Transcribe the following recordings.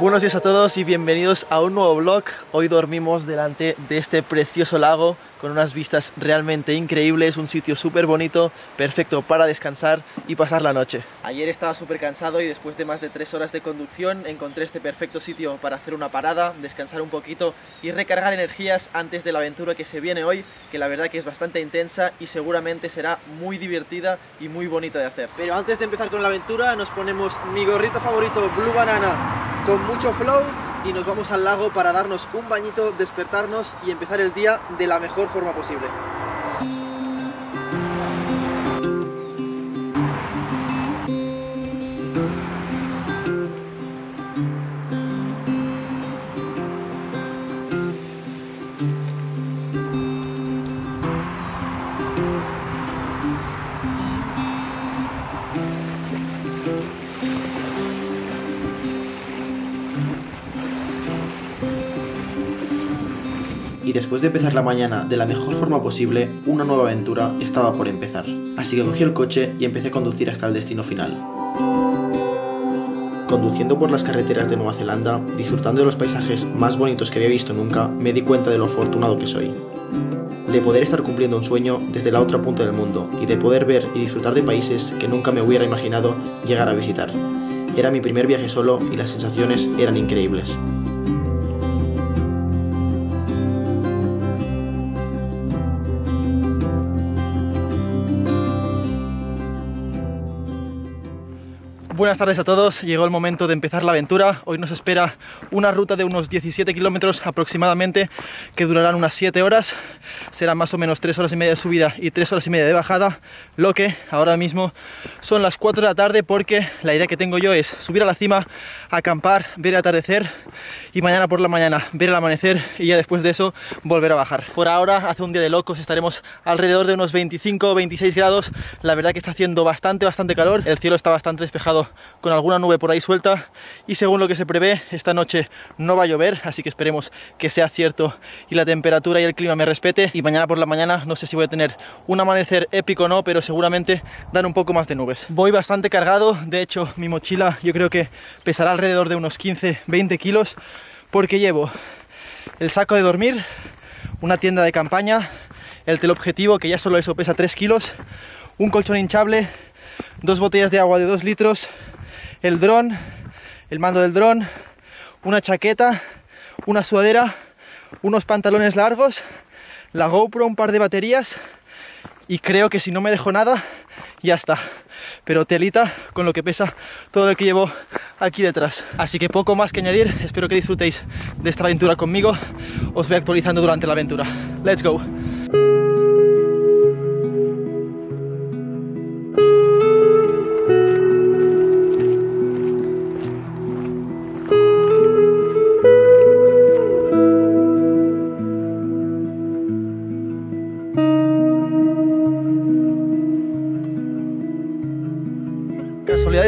Buenos días a todos y bienvenidos a un nuevo vlog. Hoy dormimos delante de este precioso lago con unas vistas realmente increíbles, un sitio súper bonito, perfecto para descansar y pasar la noche. Ayer estaba súper cansado y después de más de tres horas de conducción encontré este perfecto sitio para hacer una parada, descansar un poquito y recargar energías antes de la aventura que se viene hoy, que la verdad que es bastante intensa y seguramente será muy divertida y muy bonita de hacer. Pero antes de empezar con la aventura nos ponemos mi gorrito favorito Blue Banana con mucho flow y nos vamos al lago para darnos un bañito, despertarnos y empezar el día de la mejor forma posible. Después de empezar la mañana de la mejor forma posible, una nueva aventura estaba por empezar. Así que cogí el coche y empecé a conducir hasta el destino final. Conduciendo por las carreteras de Nueva Zelanda, disfrutando de los paisajes más bonitos que había visto nunca, me di cuenta de lo afortunado que soy. De poder estar cumpliendo un sueño desde la otra punta del mundo y de poder ver y disfrutar de países que nunca me hubiera imaginado llegar a visitar. Era mi primer viaje solo y las sensaciones eran increíbles. Buenas tardes a todos, llegó el momento de empezar la aventura. Hoy nos espera una ruta de unos 17 kilómetros aproximadamente que durarán unas 7 horas. Serán más o menos 3 horas y media de subida y 3 horas y media de bajada, lo que ahora mismo son las 4 de la tarde porque la idea que tengo yo es subir a la cima, acampar, ver el atardecer y mañana por la mañana ver el amanecer y ya después de eso volver a bajar. Por ahora hace un día de locos, estaremos alrededor de unos 25 o 26 grados. La verdad que está haciendo bastante, bastante calor. El cielo está bastante despejado con alguna nube por ahí suelta. Y según lo que se prevé esta noche no va a llover así que esperemos que sea cierto y la temperatura y el clima me respete. Y mañana por la mañana no sé si voy a tener un amanecer épico o no pero seguramente dan un poco más de nubes. Voy bastante cargado de hecho mi mochila yo creo que pesará alrededor de unos 15-20 kilos porque llevo el saco de dormir una tienda de campaña el teleobjetivo que ya solo eso pesa 3 kilos un colchón hinchable dos botellas de agua de 2 litros, el dron, el mando del dron, una chaqueta, una sudadera, unos pantalones largos, la GoPro, un par de baterías y creo que si no me dejo nada, ya está. Pero telita con lo que pesa todo lo que llevo aquí detrás. Así que poco más que añadir, espero que disfrutéis de esta aventura conmigo. Os voy actualizando durante la aventura. Let's go.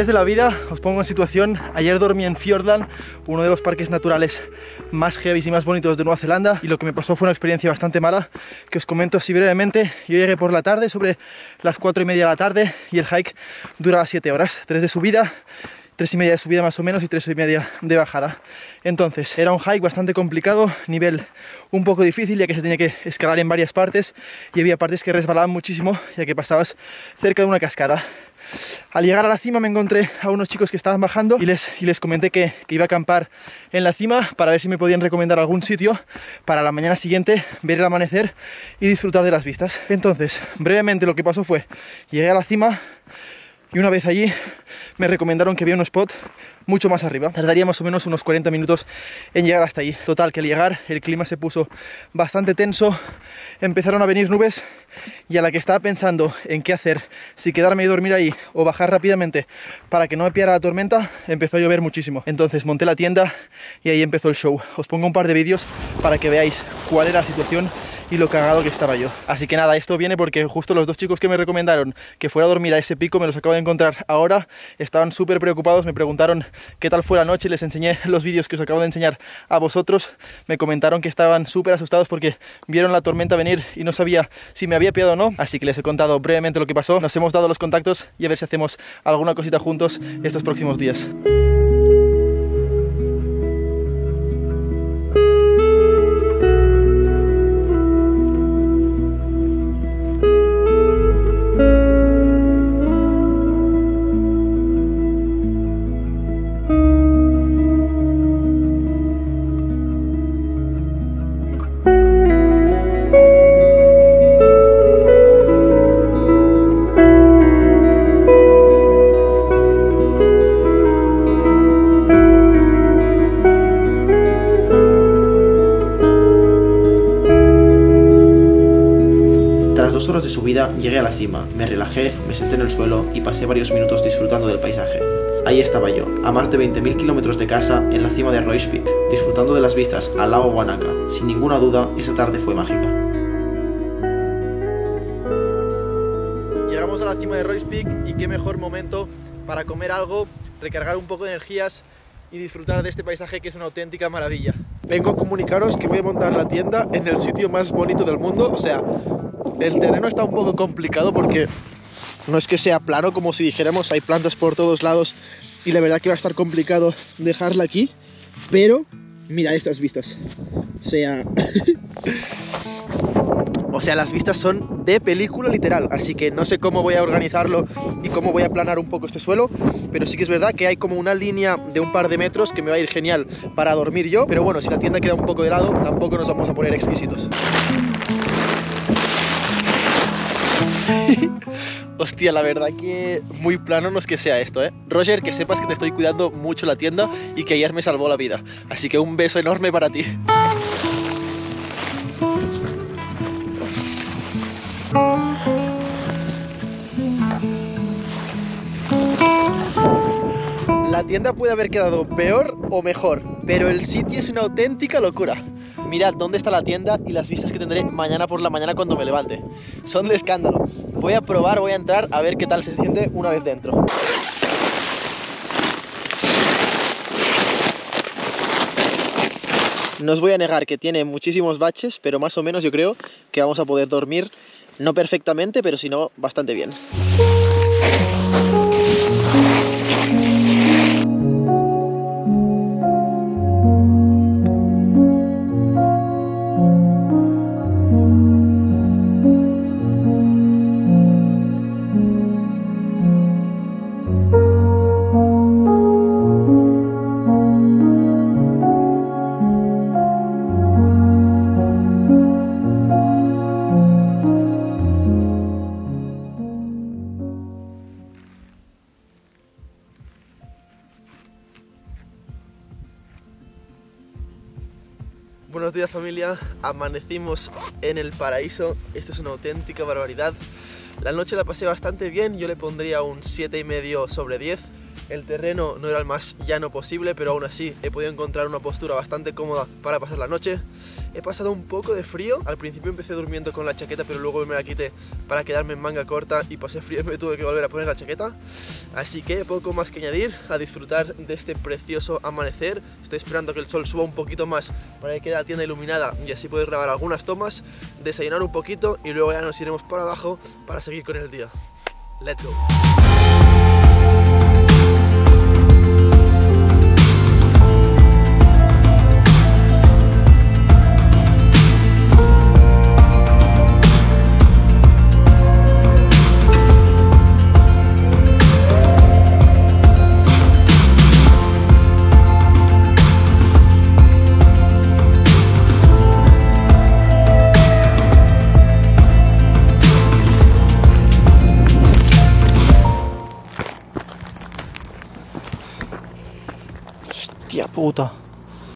De la vida, os pongo en situación. Ayer dormí en Fiordland, uno de los parques naturales más heavy y más bonitos de Nueva Zelanda, y lo que me pasó fue una experiencia bastante mala, que os comento así brevemente. Yo llegué por la tarde, sobre las 4 y media de la tarde, y el hike duraba 7 horas, 3 de subida, tres y media de subida más o menos y tres y media de bajada. Entonces era un hike bastante complicado, nivel un poco difícil ya que se tenía que escalar en varias partes y había partes que resbalaban muchísimo ya que pasabas cerca de una cascada. Al llegar a la cima me encontré a unos chicos que estaban bajando y les, y les comenté que, que, iba a acampar en la cima para ver si me podían recomendar algún sitio para la mañana siguiente ver el amanecer y disfrutar de las vistas. Entonces, brevemente lo que pasó fue, llegué a la cima y una vez allí me recomendaron que había un spot mucho más arriba. Tardaría más o menos unos 40 minutos en llegar hasta allí. Total, que al llegar el clima se puso bastante tenso, empezaron a venir nubes y a la que estaba pensando en qué hacer, si quedarme y dormir ahí o bajar rápidamente para que no me pillara la tormenta, empezó a llover muchísimo. Entonces monté la tienda y ahí empezó el show. Os pongo un par de vídeos para que veáis cuál era la situación y lo cagado que estaba yo. Así que nada, esto viene porque justo los dos chicos que me recomendaron que fuera a dormir a ese pico me los acabo de encontrar ahora, estaban súper preocupados, me preguntaron qué tal fue la noche, les enseñé los vídeos que os acabo de enseñar a vosotros, me comentaron que estaban súper asustados porque vieron la tormenta venir y no sabía si me había pillado o no, así que les he contado brevemente lo que pasó, nos hemos dado los contactos y a ver si hacemos alguna cosita juntos estos próximos días. Dos horas de subida llegué a la cima, me relajé, me senté en el suelo y pasé varios minutos disfrutando del paisaje. Ahí estaba yo, a más de 20.000 kilómetros de casa, en la cima de Royce Peak, disfrutando de las vistas al lago Wanaka. Sin ninguna duda, esa tarde fue mágica. Llegamos a la cima de Royce Peak y qué mejor momento para comer algo, recargar un poco de energías y disfrutar de este paisaje que es una auténtica maravilla. Vengo a comunicaros que voy a montar la tienda en el sitio más bonito del mundo, o sea, el terreno está un poco complicado porque no es que sea plano como si dijéramos, hay plantas por todos lados y la verdad que va a estar complicado dejarla aquí, pero mira estas vistas. O sea, o sea, las vistas son de película literal, así que no sé cómo voy a organizarlo y cómo voy a planar un poco este suelo, pero sí que es verdad que hay como una línea de un par de metros que me va a ir genial para dormir yo, pero bueno, si la tienda queda un poco de lado, tampoco nos vamos a poner exquisitos. Hostia, la verdad que muy plano no es que sea esto, ¿eh? Roger, que sepas que te estoy cuidando mucho la tienda y que ayer me salvó la vida. Así que un beso enorme para ti. La tienda puede haber quedado peor o mejor, pero el sitio es una auténtica locura. Mirad dónde está la tienda y las vistas que tendré mañana por la mañana cuando me levante. Son de escándalo. Voy a probar, voy a entrar a ver qué tal se siente una vez dentro. No os voy a negar que tiene muchísimos baches, pero más o menos yo creo que vamos a poder dormir, no perfectamente, pero si no, bastante bien. Días familia, amanecimos en el paraíso, esto es una auténtica barbaridad. La noche la pasé bastante bien, yo le pondría un 7,5 sobre 10 el terreno no era el más llano posible, pero aún así he podido encontrar una postura bastante cómoda para pasar la noche. He pasado un poco de frío, al principio empecé durmiendo con la chaqueta, pero luego me la quité para quedarme en manga corta y pasé frío y me tuve que volver a poner la chaqueta. Así que poco más que añadir, a disfrutar de este precioso amanecer. Estoy esperando que el sol suba un poquito más para que quede la tienda iluminada y así poder grabar algunas tomas, desayunar un poquito y luego ya nos iremos para abajo para seguir con el día. Let's go. Hostia puta.